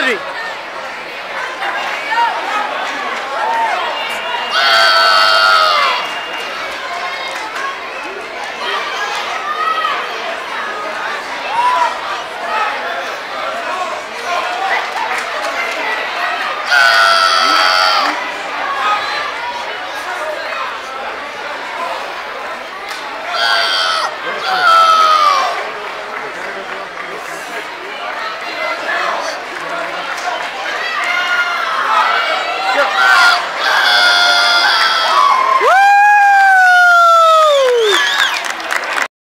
Ravi.